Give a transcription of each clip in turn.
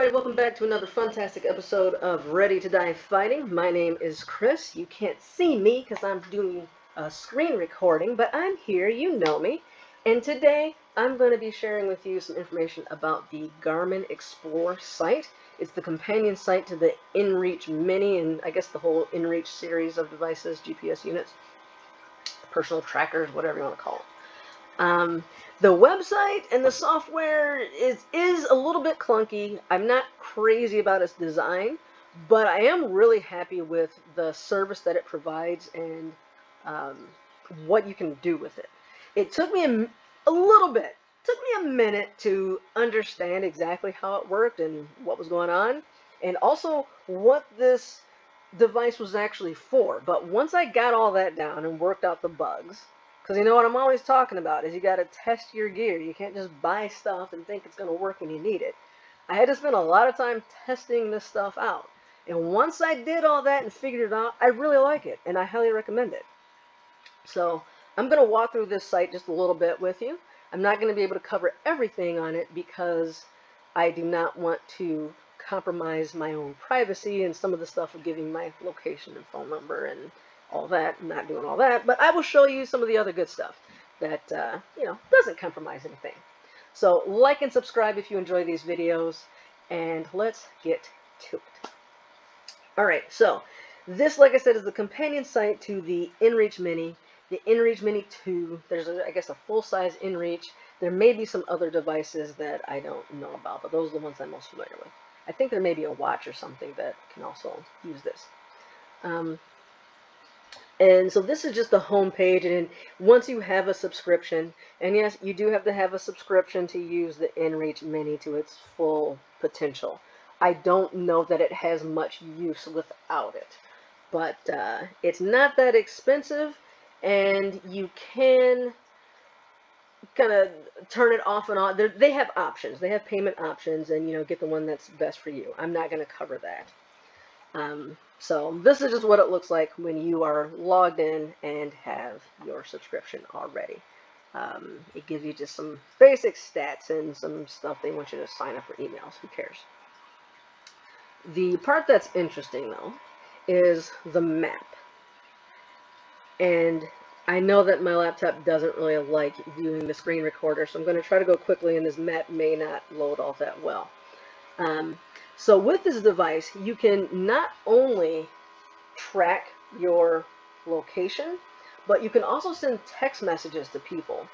everybody, welcome back to another fantastic episode of Ready to Die Fighting. My name is Chris. You can't see me because I'm doing a screen recording, but I'm here, you know me. And today I'm going to be sharing with you some information about the Garmin Explore site. It's the companion site to the InReach Mini and I guess the whole InReach series of devices, GPS units, personal trackers, whatever you want to call them. Um, the website and the software is, is a little bit clunky. I'm not crazy about its design, but I am really happy with the service that it provides and um, what you can do with it. It took me a, a little bit, took me a minute to understand exactly how it worked and what was going on, and also what this device was actually for. But once I got all that down and worked out the bugs, because you know what I'm always talking about is you got to test your gear. You can't just buy stuff and think it's going to work when you need it. I had to spend a lot of time testing this stuff out. And once I did all that and figured it out, I really like it and I highly recommend it. So I'm going to walk through this site just a little bit with you. I'm not going to be able to cover everything on it because I do not want to compromise my own privacy and some of the stuff of giving my location and phone number and all that. I'm not doing all that, but I will show you some of the other good stuff that, uh, you know, doesn't compromise anything. So like and subscribe if you enjoy these videos, and let's get to it. All right, so this, like I said, is the companion site to the InReach Mini, the InReach Mini 2. There's, a, I guess, a full-size InReach. There may be some other devices that I don't know about, but those are the ones I'm most familiar with. I think there may be a watch or something that can also use this. Um, and so this is just the home page. And once you have a subscription, and yes, you do have to have a subscription to use the InReach Mini to its full potential. I don't know that it has much use without it. But uh, it's not that expensive, and you can kind of turn it off and on. They're, they have options. They have payment options, and you know, get the one that's best for you. I'm not going to cover that. Um, so this is just what it looks like when you are logged in and have your subscription already. Um, it gives you just some basic stats and some stuff they want you to sign up for emails. Who cares? The part that's interesting though is the map. And I know that my laptop doesn't really like viewing the screen recorder, so I'm going to try to go quickly and this map may not load all that well. Um, so with this device, you can not only track your location, but you can also send text messages to people,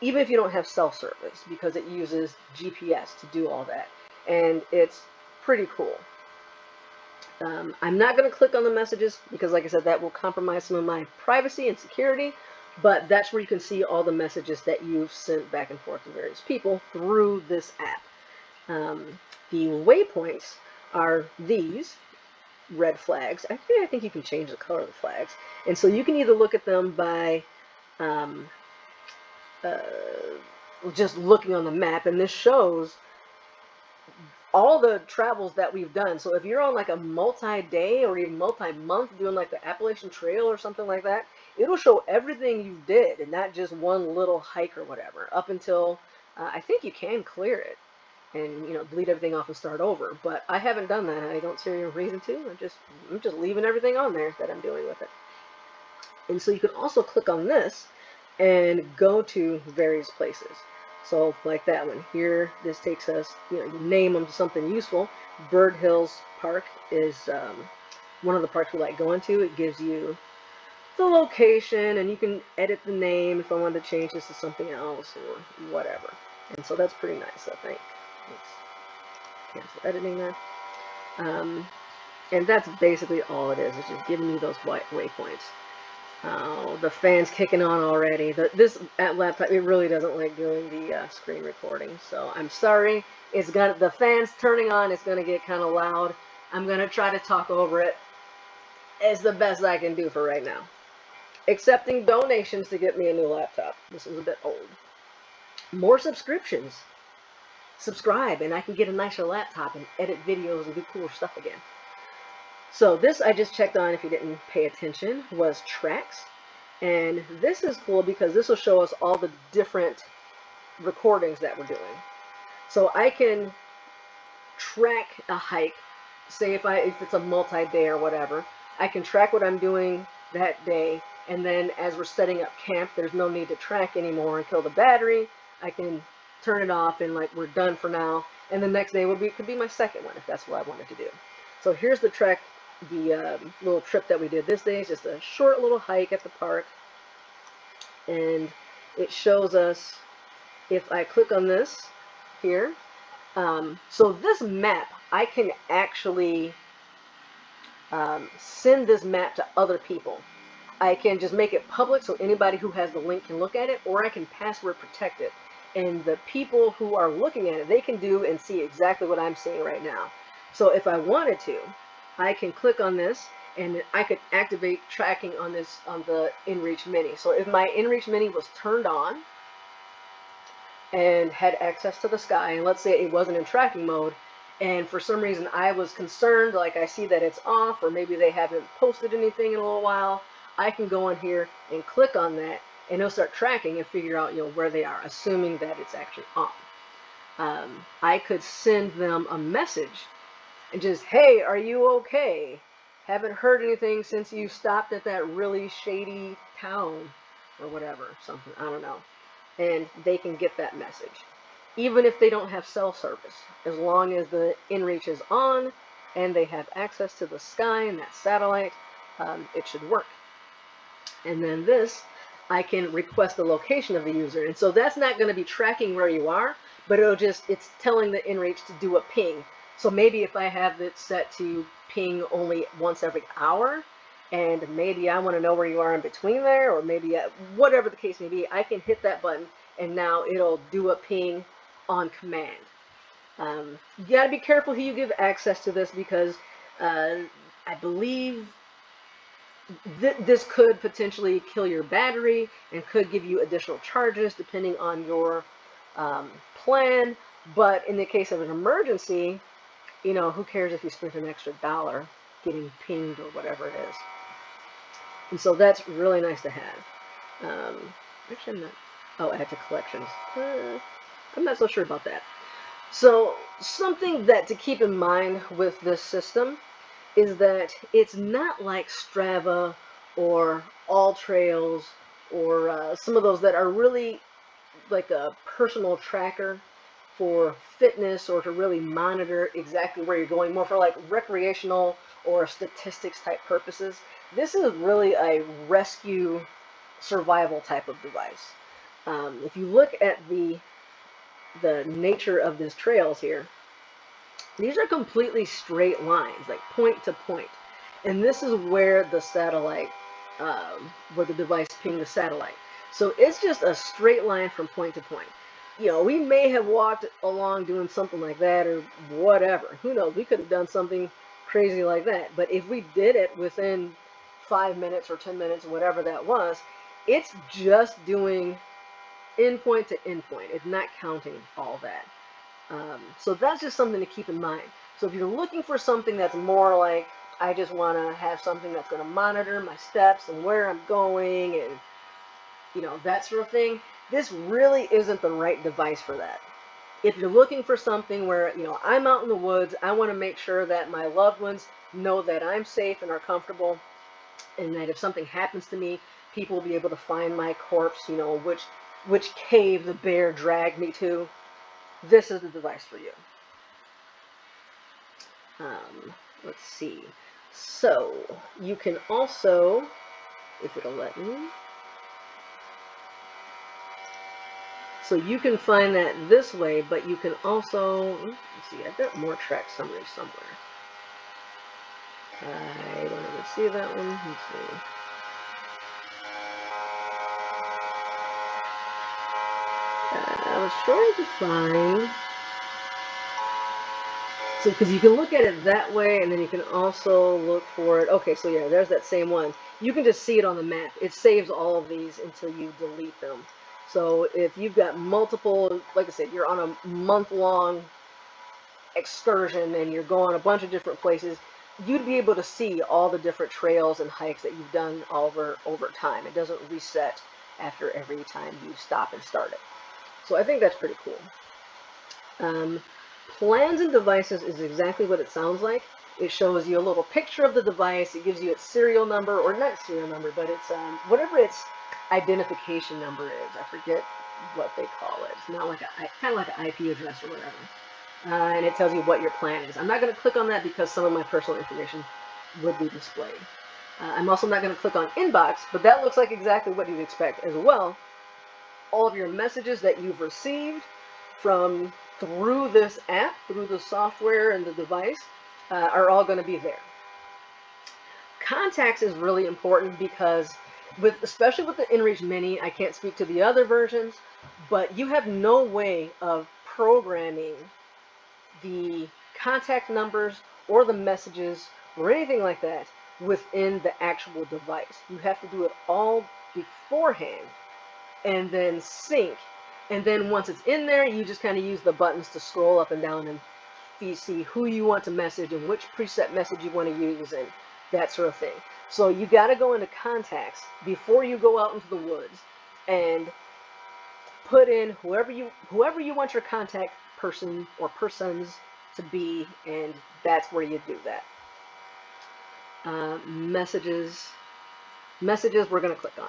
even if you don't have cell service, because it uses GPS to do all that. And it's pretty cool. Um, I'm not going to click on the messages because, like I said, that will compromise some of my privacy and security. But that's where you can see all the messages that you've sent back and forth to various people through this app. Um, the waypoints are these red flags. Actually, I think you can change the color of the flags. And so you can either look at them by um, uh, just looking on the map, and this shows all the travels that we've done. So if you're on like a multi-day or even multi-month doing like the Appalachian Trail or something like that, it'll show everything you did and not just one little hike or whatever up until uh, I think you can clear it and you know delete everything off and start over. But I haven't done that. I don't see any reason to. I'm just I'm just leaving everything on there that I'm doing with it. And so you can also click on this and go to various places. So like that one here, this takes us, you know, you name them to something useful. Bird Hills Park is um, one of the parks we like going to. It gives you the location and you can edit the name if I wanted to change this to something else or whatever. And so that's pretty nice, I think. Let's cancel editing there. Um, and that's basically all it is. It's just giving you those white waypoints. Oh, the fan's kicking on already. The, this laptop, it really doesn't like doing the uh, screen recording. So I'm sorry. It's gonna the fan's turning on. It's gonna get kind of loud. I'm gonna try to talk over it. It's the best I can do for right now. Accepting donations to get me a new laptop. This is a bit old. More subscriptions subscribe and I can get a nicer laptop and edit videos and do cooler stuff again. So this I just checked on if you didn't pay attention was tracks. And this is cool because this will show us all the different recordings that we're doing. So I can track a hike. Say if I if it's a multi-day or whatever, I can track what I'm doing that day, and then as we're setting up camp, there's no need to track anymore kill the battery. I can turn it off and like we're done for now. And the next day would be could be my second one if that's what I wanted to do. So here's the trek, the um, little trip that we did this day. It's just a short little hike at the park, and it shows us if I click on this here. Um, so this map, I can actually um, send this map to other people. I can just make it public so anybody who has the link can look at it, or I can password protect it. And the people who are looking at it, they can do and see exactly what I'm seeing right now. So if I wanted to, I can click on this and I could activate tracking on this on the InReach Mini. So if my InReach Mini was turned on and had access to the sky, and let's say it wasn't in tracking mode, and for some reason I was concerned, like I see that it's off, or maybe they haven't posted anything in a little while, I can go in here and click on that, and it'll start tracking and figure out, you know, where they are, assuming that it's actually on. Um, I could send them a message and just, hey, are you okay? Haven't heard anything since you stopped at that really shady town or whatever, something, I don't know. And they can get that message even if they don't have cell service. As long as the inReach is on and they have access to the sky and that satellite, um, it should work. And then this, I can request the location of the user. And so that's not going to be tracking where you are, but it'll just, it's telling the inReach to do a ping. So maybe if I have it set to ping only once every hour, and maybe I want to know where you are in between there, or maybe uh, whatever the case may be, I can hit that button and now it'll do a ping on command. Um, you got to be careful who you give access to this because uh, I believe th this could potentially kill your battery and could give you additional charges depending on your um, plan. But in the case of an emergency, you know, who cares if you spent an extra dollar getting pinged or whatever it is. And so that's really nice to have. Um, actually, I'm not. Oh, add to collections. Uh, I'm not so sure about that. So something that to keep in mind with this system is that it's not like Strava or AllTrails or uh, some of those that are really like a personal tracker for fitness or to really monitor exactly where you're going, more for like recreational or statistics type purposes. This is really a rescue survival type of device. Um, if you look at the the nature of these trails here, these are completely straight lines, like point to point. And this is where the satellite, um, where the device pinged the satellite. So it's just a straight line from point to point. You know, we may have walked along doing something like that or whatever. Who knows? We could have done something crazy like that. But if we did it within five minutes or 10 minutes, whatever that was, it's just doing endpoint to endpoint. It's not counting all that. Um, so that's just something to keep in mind. So if you're looking for something that's more like, I just want to have something that's going to monitor my steps and where I'm going and, you know, that sort of thing, this really isn't the right device for that. If you're looking for something where, you know, I'm out in the woods, I want to make sure that my loved ones know that I'm safe and are comfortable and that if something happens to me, people will be able to find my corpse, you know, which which cave the bear dragged me to, this is the device for you. Um, let's see. So, you can also, if it'll let me, so you can find that this way, but you can also, see, I've got more track summary somewhere. I don't even see that one. Let's see. I was trying to find so because you can look at it that way and then you can also look for it. Okay so yeah there's that same one. You can just see it on the map. It saves all of these until you delete them. So if you've got multiple like I said you're on a month-long excursion and you're going a bunch of different places you'd be able to see all the different trails and hikes that you've done over over time. It doesn't reset after every time you stop and start it so I think that's pretty cool. Um, Plans and devices is exactly what it sounds like. It shows you a little picture of the device. It gives you its serial number, or not serial number, but it's um, whatever its identification number is. I forget what they call it. It's not like a kind of like an IP address or whatever. Uh, and it tells you what your plan is. I'm not going to click on that because some of my personal information would be displayed. Uh, I'm also not going to click on inbox, but that looks like exactly what you'd expect as well. All of your messages that you've received from through this app, through the software and the device, uh, are all going to be there. Contacts is really important because with especially with the InReach Mini, I can't speak to the other versions, but you have no way of programming the contact numbers or the messages or anything like that within the actual device. You have to do it all beforehand and then sync. And then once it's in there, you just kind of use the buttons to scroll up and down and see who you want to message and which preset message you want to use and that sort of thing. So you got to go into contacts before you go out into the woods and put in whoever you whoever you want your contact person or persons to be, and that's where you do that. Uh, messages, messages we're going to click on.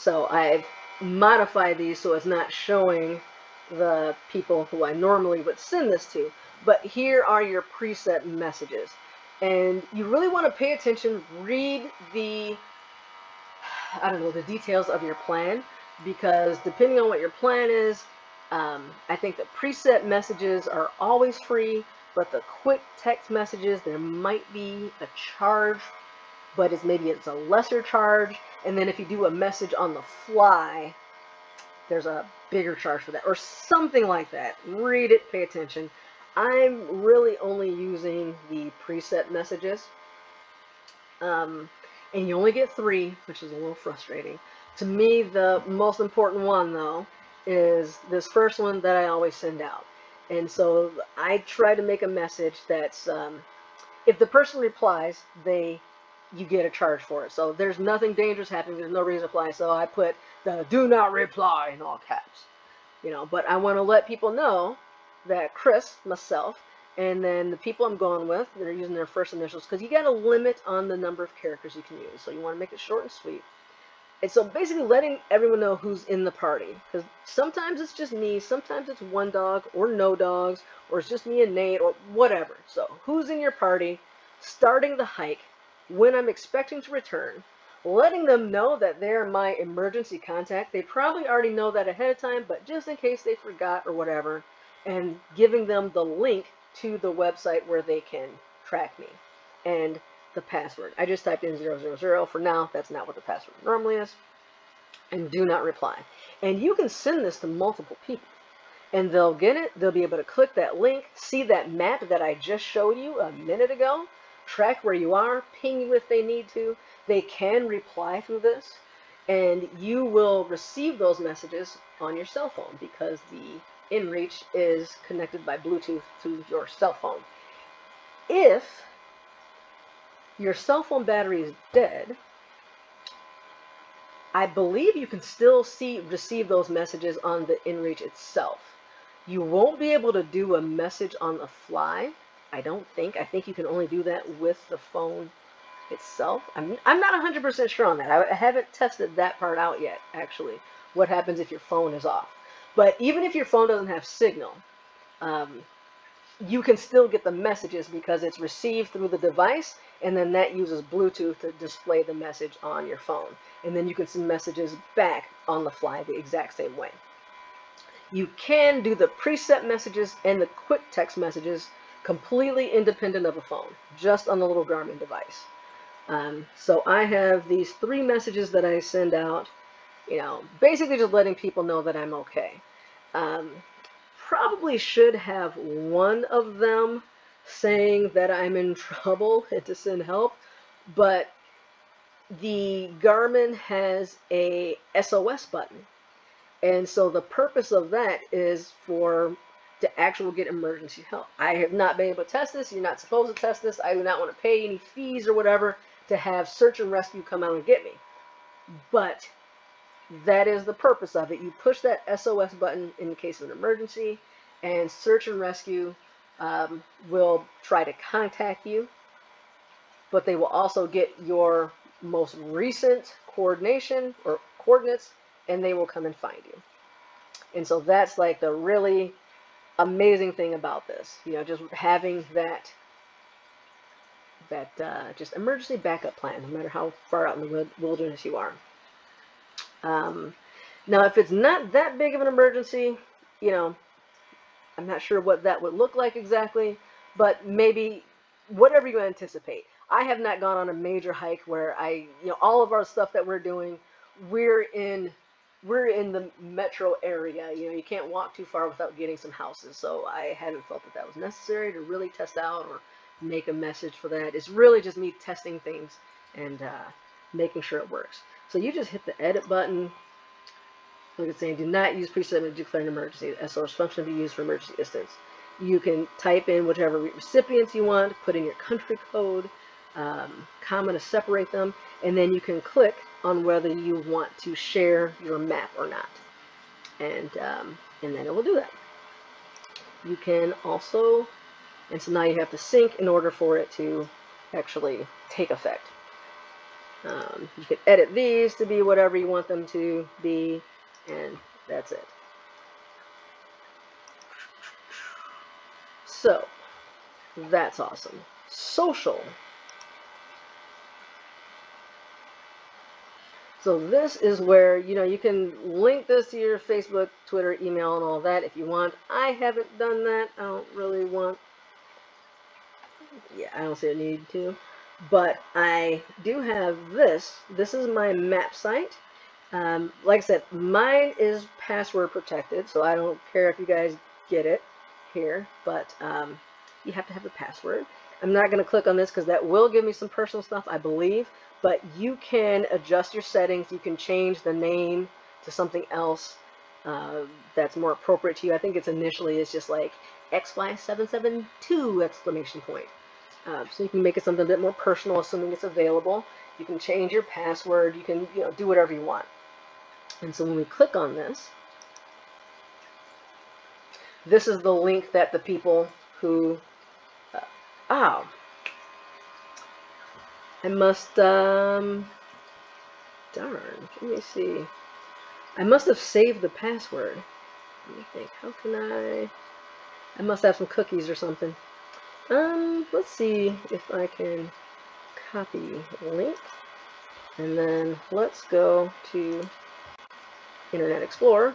So I've modified these so it's not showing the people who I normally would send this to. But here are your preset messages. And you really want to pay attention, read the, I don't know, the details of your plan because depending on what your plan is, um, I think the preset messages are always free, but the quick text messages, there might be a charge, but it's maybe it's a lesser charge. And then if you do a message on the fly, there's a bigger charge for that or something like that. Read it, pay attention. I'm really only using the preset messages. Um, and you only get three, which is a little frustrating. To me, the most important one, though, is this first one that I always send out. And so I try to make a message that's, um, if the person replies, they you get a charge for it. So there's nothing dangerous happening. There's no reason to reply. So I put the do not reply in all caps. You know, but I want to let people know that Chris, myself, and then the people I'm going with, they're using their first initials because you got a limit on the number of characters you can use. So you want to make it short and sweet. And so basically letting everyone know who's in the party. Because sometimes it's just me, sometimes it's one dog or no dogs, or it's just me and Nate or whatever. So who's in your party, starting the hike, when I'm expecting to return, letting them know that they're my emergency contact. They probably already know that ahead of time, but just in case they forgot or whatever, and giving them the link to the website where they can track me. And the password. I just typed in 000. For now, that's not what the password normally is. And do not reply. And you can send this to multiple people. And they'll get it. They'll be able to click that link, see that map that I just showed you a minute ago, track where you are, ping you if they need to. They can reply through this. And you will receive those messages on your cell phone because the InReach is connected by Bluetooth to your cell phone. If your cell phone battery is dead, I believe you can still see receive those messages on the InReach itself. You won't be able to do a message on the fly. I don't think. I think you can only do that with the phone itself. I'm, I'm not 100% sure on that. I haven't tested that part out yet, actually. What happens if your phone is off. But even if your phone doesn't have signal, um, you can still get the messages because it's received through the device and then that uses Bluetooth to display the message on your phone. And then you can send messages back on the fly the exact same way. You can do the preset messages and the quick text messages completely independent of a phone, just on the little Garmin device. Um, so I have these three messages that I send out, you know, basically just letting people know that I'm okay. Um, probably should have one of them saying that I'm in trouble and to send help, but the Garmin has a SOS button. And so the purpose of that is for to actually get emergency help. I have not been able to test this. You're not supposed to test this. I do not want to pay any fees or whatever to have search and rescue come out and get me. But that is the purpose of it. You push that SOS button in case of an emergency, and search and rescue um, will try to contact you, but they will also get your most recent coordination or coordinates, and they will come and find you. And so that's like the really amazing thing about this, you know, just having that that uh, just emergency backup plan, no matter how far out in the wilderness you are. Um, now, if it's not that big of an emergency, you know, I'm not sure what that would look like exactly, but maybe whatever you anticipate. I have not gone on a major hike where I, you know, all of our stuff that we're doing, we're in we're in the metro area. You know, you can't walk too far without getting some houses. So I haven't felt that that was necessary to really test out or make a message for that. It's really just me testing things and uh, making sure it works. So you just hit the edit button. Look at saying, do not use preset to declare an emergency. The SOS function be used for emergency assistance. You can type in whichever recipients you want, put in your country code, um, comma to separate them, and then you can click on whether you want to share your map or not. And, um, and then it will do that. You can also, and so now you have to sync in order for it to actually take effect. Um, you can edit these to be whatever you want them to be, and that's it. So, that's awesome. Social So this is where, you know, you can link this to your Facebook, Twitter, email, and all that if you want. I haven't done that. I don't really want, yeah, I don't see a need to. But I do have this. This is my map site. Um, like I said, mine is password protected, so I don't care if you guys get it here, but um, you have to have the password. I'm not going to click on this because that will give me some personal stuff, I believe but you can adjust your settings. You can change the name to something else uh, that's more appropriate to you. I think it's initially it's just like XY772 exclamation point. Uh, so you can make it something a bit more personal, assuming it's available. You can change your password. You can you know do whatever you want. And so when we click on this, this is the link that the people who oh I must, um, darn, let me see. I must have saved the password. Let me think, how can I, I must have some cookies or something. Um, let's see if I can copy link. And then let's go to Internet Explorer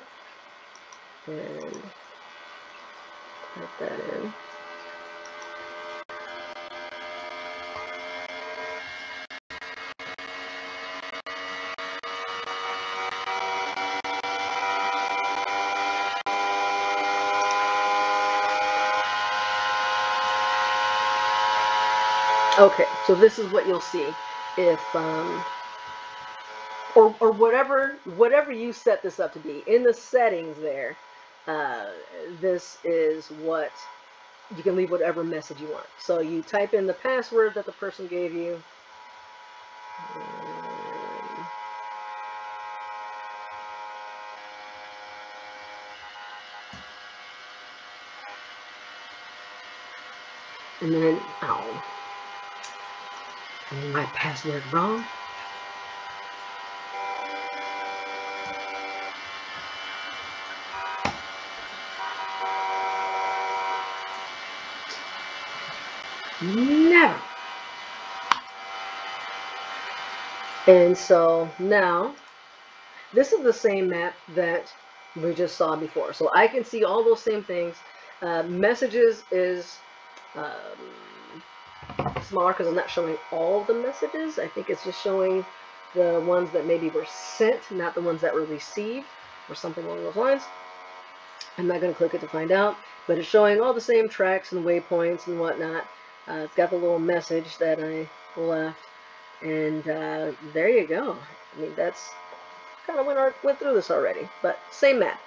and type that in. Okay, so this is what you'll see if, um, or, or whatever, whatever you set this up to be. In the settings there, uh, this is what, you can leave whatever message you want. So you type in the password that the person gave you. And then, ow my password wrong. Never. And so now, this is the same map that we just saw before. So I can see all those same things. Uh, messages is um, smaller because I'm not showing all the messages. I think it's just showing the ones that maybe were sent, not the ones that were received, or something along those lines. I'm not going to click it to find out, but it's showing all the same tracks and waypoints and whatnot. Uh, it's got the little message that I left, and uh, there you go. I mean, that's kind of went, went through this already, but same map.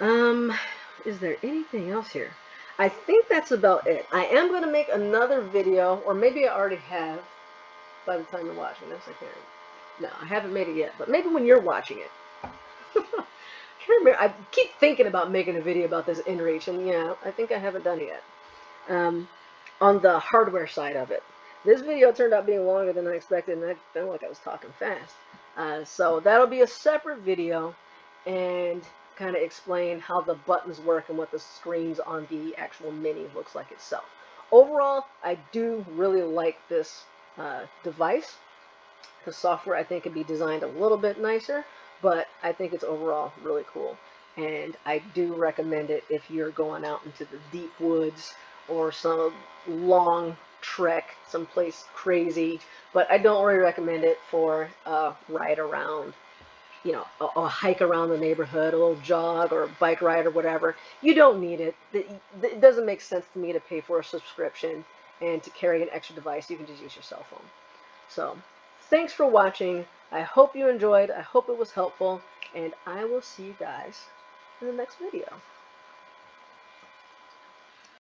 Um, is there anything else here? I think that's about it. I am going to make another video, or maybe I already have by the time you're watching this. I can't No, I haven't made it yet, but maybe when you're watching it. I keep thinking about making a video about this inReach, and yeah, I think I haven't done it yet. Um, on the hardware side of it. This video turned out being longer than I expected, and I felt like I was talking fast. Uh, so that'll be a separate video, and kind of explain how the buttons work and what the screens on the actual Mini looks like itself. Overall, I do really like this uh, device. The software I think could be designed a little bit nicer, but I think it's overall really cool. And I do recommend it if you're going out into the deep woods or some long trek someplace crazy. But I don't really recommend it for a ride around, you know, a, a hike around the neighborhood, a little jog or a bike ride or whatever. You don't need it. It doesn't make sense to me to pay for a subscription and to carry an extra device. You can just use your cell phone. So thanks for watching. I hope you enjoyed. I hope it was helpful. And I will see you guys in the next video.